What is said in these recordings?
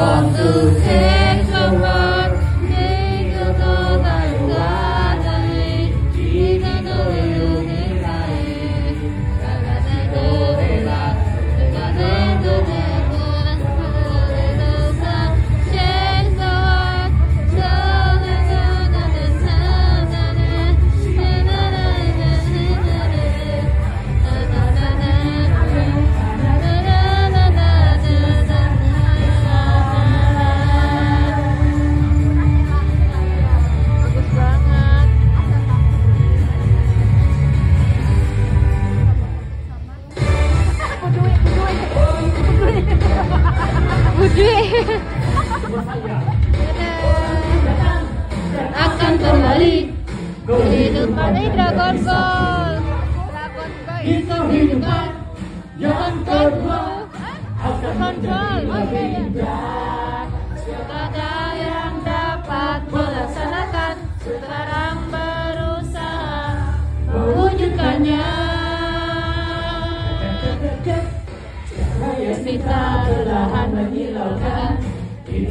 walk through hell. Akan kembali kehidupan ini Dragon Ball. Dragon Ball itu kehidupan yang kedua. Ball. oh iya iya Tiada yang dapat melaksanakan Sekarang berusaha mewujudkannya. Kita perlahan menghilangkan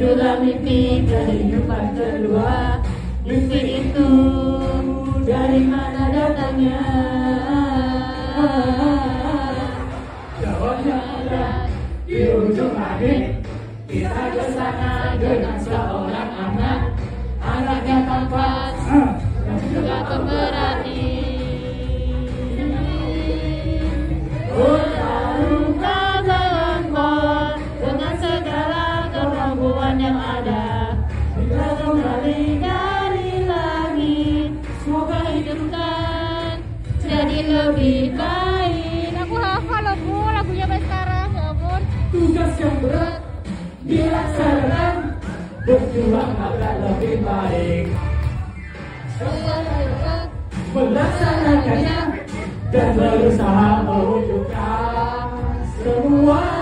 Itulah mimpi kehidupan kedua. Mimpi itu dari mana datangnya? Jawabnya ada di ujung langit Kita ke sana dengan seorang tugas yang berat dilaksanakan. Berjuang agar lebih baik. Melaksanakannya dan berusaha mewujudkan Semua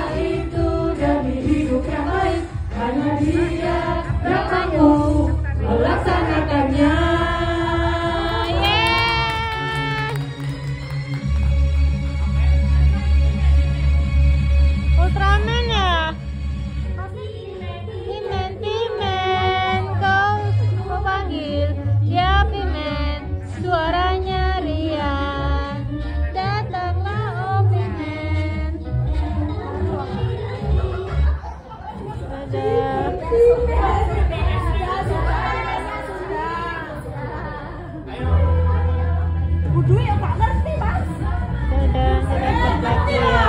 Dadah, kita berbagi ya. Kita lanjut lagi ya.